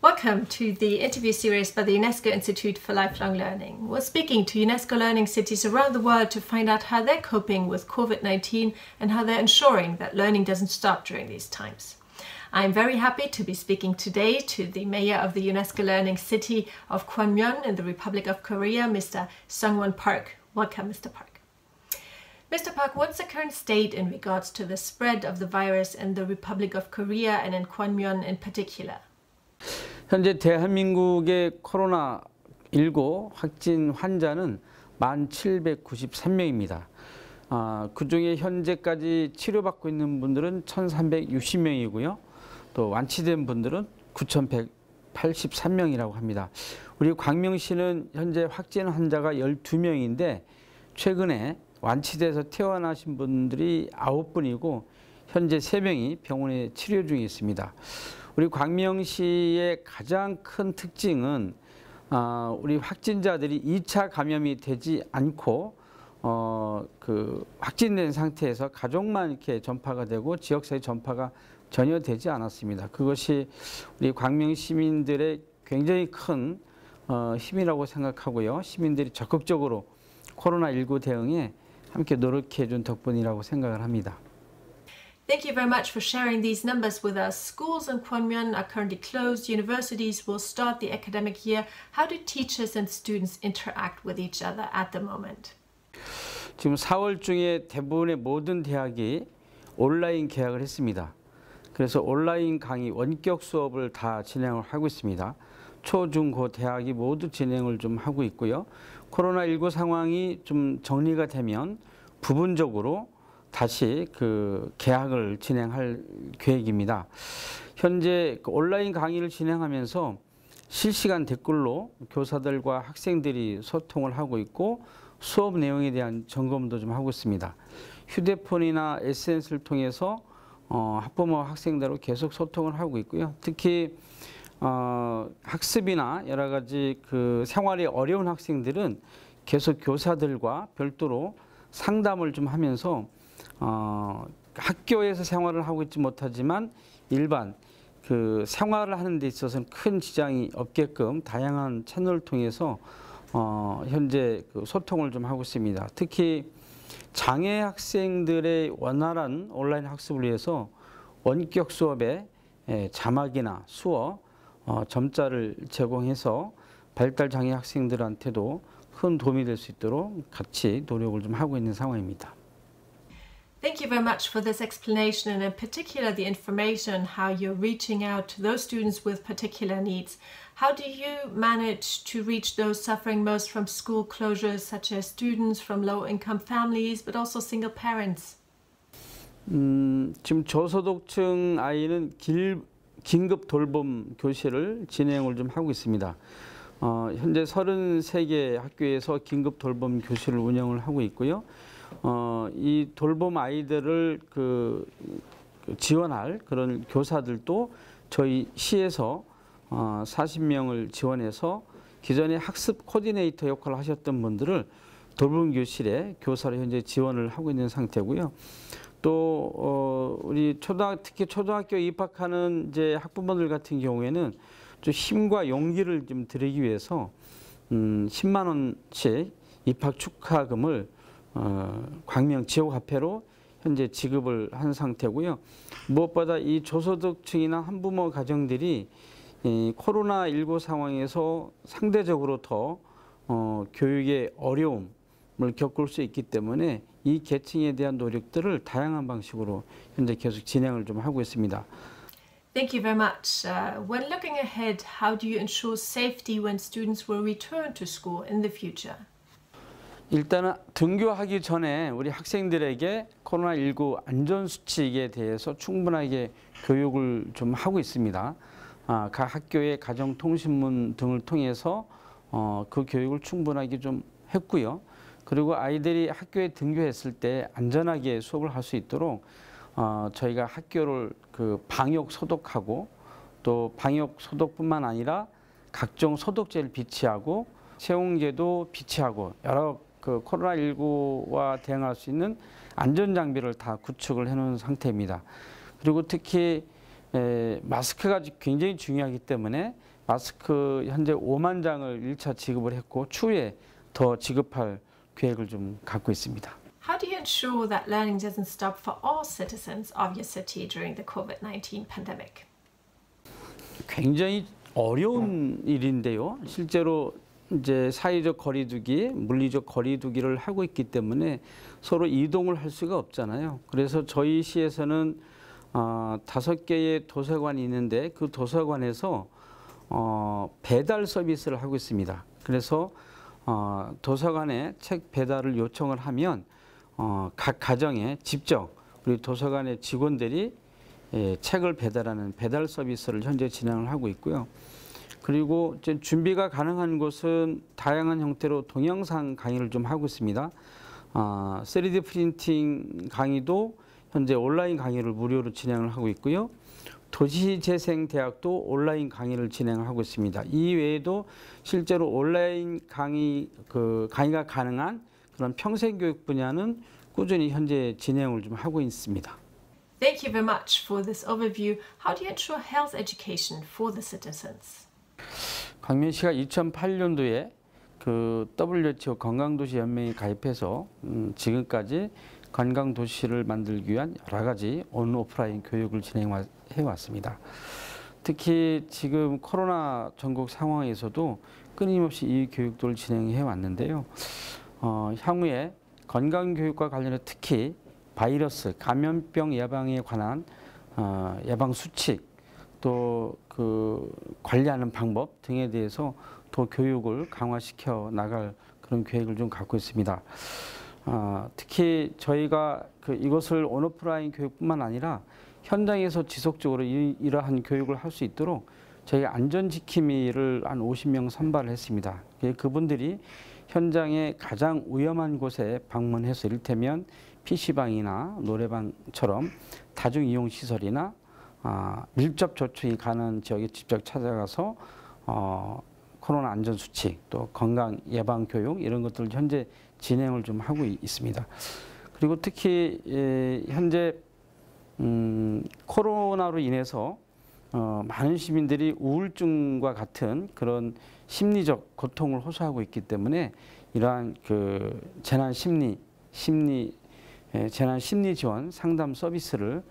Welcome to the interview series by the UNESCO Institute for Lifelong Learning. We're speaking to UNESCO learning cities around the world to find out how they're coping with COVID 19 and how they're ensuring that learning doesn't stop during these times. I'm very happy to be speaking today to the mayor of the UNESCO learning city of Kwangmyeon in the Republic of Korea, Mr. Sungwon Park. Welcome, Mr. Park. Mr. Park, what's the current state in regards to the spread of the virus in the Republic of Korea and in Kwangmyeon in particular? 현재 대한민국의 코로나19 확진 환자는 1,793명입니다. 아, 그중에 현재까지 치료받고 있는 분들은 1,360명이고요. 또 완치된 분들은 9,183명이라고 합니다. 우리 광명시는 현재 확진 환자가 12명인데 최근에 완치돼서 퇴원하신 분들이 9분이고 현재 3명이 병원에 치료 중에 있습니다. 우리 광명시의 가장 큰 특징은 어, 우리 확진자들이 2차 감염이 되지 않고 어, 그 확진된 상태에서 가족만 이렇게 전파가 되고 지역사회 전파가 전혀 되지 않았습니다. 그것이 우리 광명 시민들의 굉장히 큰 어, 힘이라고 생각하고요. 시민들이 적극적으로 코로나19 대응에 함께 노력해 준 덕분이라고 생각을 합니다. Thank you very much for sharing these numbers with us. Schools in Kwangmyeon are currently closed. Universities will start the academic year. How do teachers and students interact with each other at the moment? 지금 4월 중에 대부분의 모든 대학이 온라인 개학을 했습니다. 그래서 온라인 강의 원격 수업을 다 진행을 하고 있습니다. 초, 중, 고 대학이 모두 진행을 좀 하고 있고요. 코로나19 상황이 좀 정리가 되면 부분적으로 다시 그 개학을 진행할 계획입니다. 현재 그 온라인 강의를 진행하면서 실시간 댓글로 교사들과 학생들이 소통을 하고 있고 수업 내용에 대한 점검도 좀 하고 있습니다. 휴대폰이나 SNS를 통해서 어, 학부모 학생들로 계속 소통을 하고 있고요. 특히 어, 학습이나 여러 가지 그 생활이 어려운 학생들은 계속 교사들과 별도로 상담을 좀 하면서 어, 학교에서 생활을 하고 있지 못하지만 일반 그 생활을 하는 데 있어서는 큰 지장이 없게끔 다양한 채널을 통해서 어, 현재 그 소통을 좀 하고 있습니다. 특히 장애 학생들의 원활한 온라인 학습을 위해서 원격 수업에 예, 자막이나 수어, 어, 점자를 제공해서 발달 장애 학생들한테도 큰 도움이 될 수 있도록 같이 노력을 좀 하고 있는 상황입니다. Thank you very much for this explanation and in particular the information on how you're reaching out to those students with particular needs. How do you manage to reach those suffering most from school closures such as students from low income families but also single parents? 음, 지금 저소득층 아이는 길, 긴급 돌봄 교실을 진행을 좀 하고 있습니다. 어, 현재 33개 학교에서 긴급 돌봄 교실을 운영을 하고 있고요. 어, 이 돌봄 아이들을 그 지원할 그런 교사들도 저희 시에서 어, 40명을 지원해서 기존에 학습 코디네이터 역할을 하셨던 분들을 돌봄 교실에 교사로 현재 지원을 하고 있는 상태고요. 또 어, 우리 초등 특히 초등학교 입학하는 이제 학부모들 같은 경우에는 좀 힘과 용기를 좀 드리기 위해서 음, 10만 원씩 입학 축하금을 어, 광명 지역화폐로 현재 지급을 한 상태고요. 무엇보다 이 저소득층이나 한부모 가정들이 이 코로나19 상황에서 상대적으로 더 어, 교육의 어려움을 겪을 수 있기 때문에 이 계층에 대한 노력들을 다양한 방식으로 현재 계속 진행을 좀 하고 있습니다. Thank you very much. Uh, when looking ahead, how do you ensure safety when students will return to school in the future? 일단은 등교하기 전에 우리 학생들에게 코로나19 안전수칙에 대해서 충분하게 교육을 좀 하고 있습니다. 아, 각 학교의 가정통신문 등을 통해서 어, 그 교육을 충분하게 좀 했고요. 그리고 아이들이 학교에 등교했을 때 안전하게 수업을 할 수 있도록 어, 저희가 학교를 그 방역 소독하고 또 방역 소독뿐만 아니라 각종 소독제를 비치하고 세용제도 비치하고 여러 그 코로나19와 대응할 수 있는 안전 장비를 다 구축을 해놓은 상태입니다. 그리고 특히 에, 마스크가 굉장히 중요하기 때문에 마스크 현재 5만 장을 1차 지급을 했고 추후에 더 지급할 계획을 좀 갖고 있습니다. How do you ensure that learning doesn't stop for all citizens of your city during the COVID-19 pandemic? 굉장히 어려운 일인데요. 실제로 이제 사회적 거리두기, 물리적 거리두기를 하고 있기 때문에 서로 이동을 할 수가 없잖아요. 그래서 저희 시에서는 어, 다섯 개의 도서관이 있는데 그 도서관에서 어, 배달 서비스를 하고 있습니다. 그래서 어, 도서관에 책 배달을 요청을 하면 어, 각 가정에 직접 우리 도서관의 직원들이 예, 책을 배달하는 배달 서비스를 현재 진행을 하고 있고요. 그리고 이제 준비가 가능한 곳은 다양한 형태로 동영상 강의를 좀 하고 있습니다. 아, 3D 프린팅 강의도 현재 온라인 강의를 무료로 진행을 하고 있고요. 도시재생대학도 온라인 강의를 진행하고 있습니다. 이 외에도 실제로 온라인 강의 그 강의가 가능한 그런 평생교육 분야는 꾸준히 현재 진행을 좀 하고 있습니다. Thank you very much for this overview. How do you ensure health education for the citizens? 강민시가 2008년도에 그 WHO 건강도시 연맹에 가입해서 음, 지금까지 건강도시를 만들기 위한 여러 가지 온 오프라인 교육을 진행해 왔습니다. 특히 지금 코로나 전국 상황에서도 끊임없이 이 교육들을 진행해 왔는데요. 어, 향후에 건강교육과 관련해 특히 바이러스, 감염병 예방에 관한 어, 예방 수칙, 또 그 관리하는 방법 등에 대해서 더 교육을 강화시켜 나갈 그런 계획을 좀 갖고 있습니다. 어, 특히 저희가 그 이것을 온오프라인 교육뿐만 아니라 현장에서 지속적으로 이, 이러한 교육을 할 수 있도록 저희가 안전지킴이를 한 50명 선발을 했습니다. 그분들이 현장에 가장 위험한 곳에 방문해서 이를테면 PC방이나 노래방처럼 다중이용시설이나 아, 밀접 접촉이 가는 지역에 직접 찾아가서 어, 코로나 안전 수칙 또 건강 예방 교육 이런 것들을 현재 진행을 좀 하고 있습니다. 그리고 특히 예, 현재 음, 코로나로 인해서 어, 많은 시민들이 우울증과 같은 그런 심리적 고통을 호소하고 있기 때문에 이러한 그 재난 심리 심리 예, 재난 심리 지원 상담 서비스를 어,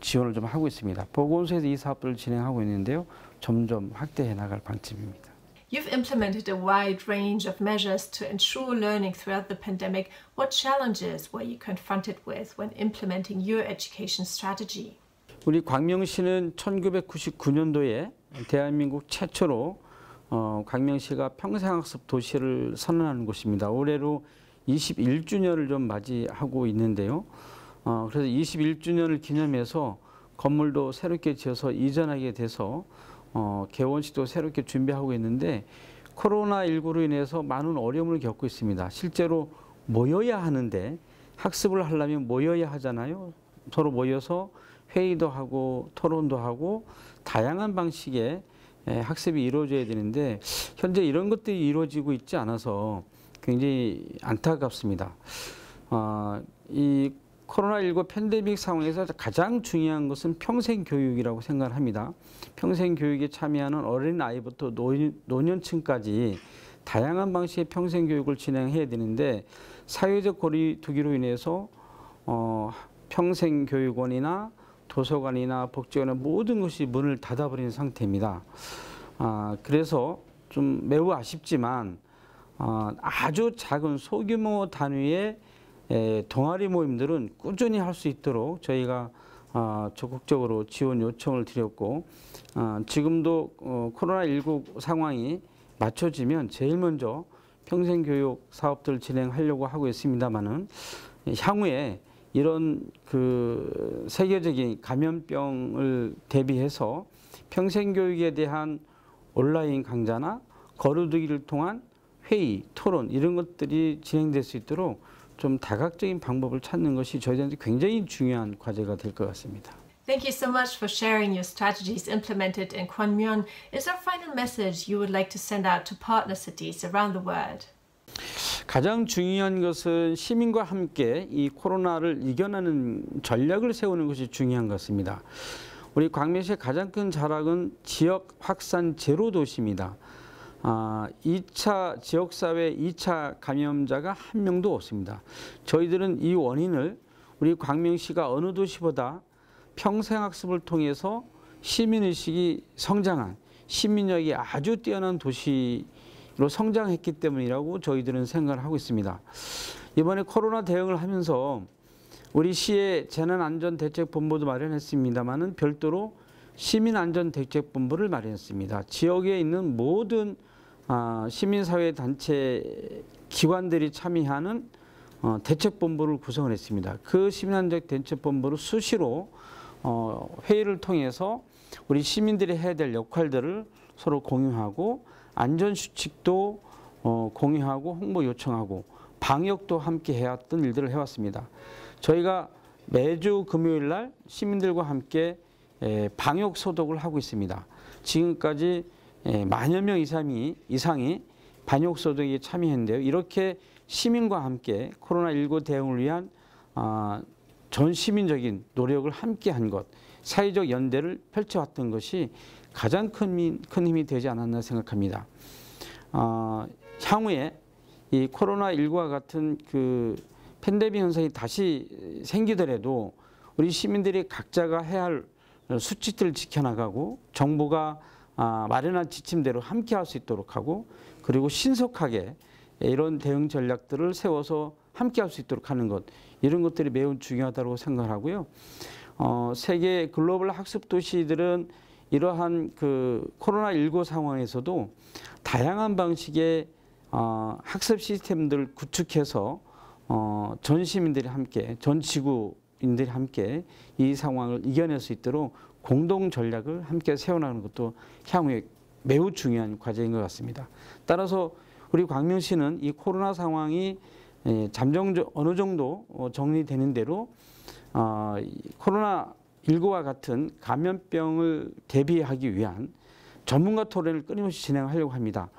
지원을 좀 하고 있습니다. 보건소에서 이 사업들을 진행하고 있는데요. 점점 확대해 나갈 방침입니다. You've implemented a wide range of measures to ensure learning throughout the pandemic. What challenges were you confronted with when implementing your education strategy? 우리 광명시는 1999년도에 대한민국 최초로 어, 광명시가 평생학습 도시를 선언하는 곳입니다. 올해로 21주년을 좀 맞이하고 있는데요. 어, 그래서 21주년을 기념해서 건물도 새롭게 지어서 이전하게 돼서 어, 개원식도 새롭게 준비하고 있는데 코로나19로 인해서 많은 어려움을 겪고 있습니다. 실제로 모여야 하는데 학습을 하려면 모여야 하잖아요. 서로 모여서 회의도 하고 토론도 하고 다양한 방식의 학습이 이루어져야 되는데 현재 이런 것들이 이루어지고 있지 않아서 굉장히 안타깝습니다. 어, 이 코로나19 팬데믹 상황에서 가장 중요한 것은 평생 교육이라고 생각합니다. 평생 교육에 참여하는 어린 아이부터 노년, 층까지 다양한 방식의 평생 교육을 진행해야 되는데 사회적 거리두기로 인해서 어, 평생 교육원이나 도서관이나 복지관은 모든 것이 문을 닫아버린 상태입니다. 아, 그래서 좀 매우 아쉽지만 어, 아주 작은 소규모 단위의 에, 동아리 모임들은 꾸준히 할 수 있도록 저희가 어, 적극적으로 지원 요청을 드렸고 어, 지금도 어, 코로나19 상황이 맞춰지면 제일 먼저 평생교육 사업들을 진행하려고 하고 있습니다만은 향후에 이런 그 세계적인 감염병을 대비해서 평생교육에 대한 온라인 강좌나 거르두기를 통한 회의, 토론 이런 것들이 진행될 수 있도록 좀 다각적인 방법을 찾는 것이 저희들한테 굉장히 중요한 과제가 될 것 같습니다. Thank you so much for sharing your strategies implemented in Kwanmyon. Is there a final message you would like to send out to partner cities around the world? 가장 중요한 것은 시민과 함께 이 코로나를 이겨내는 전략을 세우는 것이 중요한 것입니다. 우리 광명시의 가장 큰 자랑은 지역 확산 제로 도시입니다. 아, 2차 지역사회 2차 감염자가 한 명도 없습니다. 저희들은 이 원인을 우리 광명시가 어느 도시보다 평생학습을 통해서 시민의식이 성장한 시민력이 아주 뛰어난 도시로 성장했기 때문이라고 저희들은 생각을 하고 있습니다. 이번에 코로나 대응을 하면서 우리 시의 재난안전대책본부도 마련했습니다만은 별도로 시민안전대책본부를 마련했습니다. 지역에 있는 모든 아, 시민사회 단체 기관들이 참여하는 어, 대책본부를 구성을 했습니다. 그 시민안전대책본부를 수시로 어, 회의를 통해서 우리 시민들이 해야 될 역할들을 서로 공유하고 안전수칙도 어, 공유하고 홍보 요청하고 방역도 함께 해왔던 일들을 해왔습니다. 저희가 매주 금요일 날 시민들과 함께 에, 방역 소독을 하고 있습니다. 지금까지 에, 만여 명 이상이, 이상이 방역 소독에 참여했는데요. 이렇게 시민과 함께 코로나19 대응을 위한 아, 전 시민적인 노력을 함께 한 것, 사회적 연대를 펼쳐왔던 것이 가장 큰, 힘이 되지 않았나 생각합니다. 어, 향후에 이 코로나19와 같은 그 팬데믹 현상이 다시 생기더라도 우리 시민들이 각자가 해야 할 수칙들을 지켜나가고 정부가 아, 마련한 지침대로 함께 할 수 있도록 하고 그리고 신속하게 이런 대응 전략들을 세워서 함께 할 수 있도록 하는 것 이런 것들이 매우 중요하다고 생각하고요. 어, 세계 글로벌 학습 도시들은 이러한 그 코로나19 상황에서도 다양한 방식의 어, 학습 시스템들을 구축해서 어, 전 시민들이 함께, 전 지구 인들이 함께 이 상황을 이겨낼 수 있도록 공동 전략을 함께 세워나가는 것도 향후에 매우 중요한 과제인 것 같습니다. 따라서 우리 광명시는 이 코로나 상황이 예, 잠정 어느 정도 어, 정리되는 대로 어, 이 코로나 19와 같은 감염병을 대비하기 위한 전문가 토론을 끊임없이 진행하려고 합니다.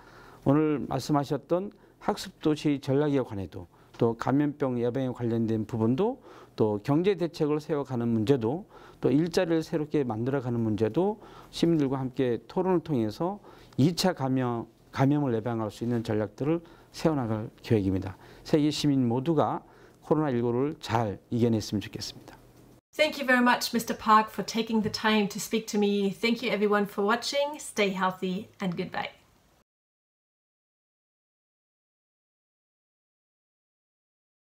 오늘 말씀하셨던 학습도시 전략에 관해도 또 감염병 예방에 관련된 부분도 또 경제 대책을 세워가는 문제도 또 일자리를 새롭게 만들어가는 문제도 시민들과 함께 토론을 통해서 2차 감염, 감염을 예방할 수 있는 전략들을 세워나갈 계획입니다. 세계 시민 모두가 코로나19를 잘 이겨냈으면 좋겠습니다. Thank you very much, Mr. Park, for taking the time to speak to me. Thank you, everyone, for watching. Stay healthy and goodbye.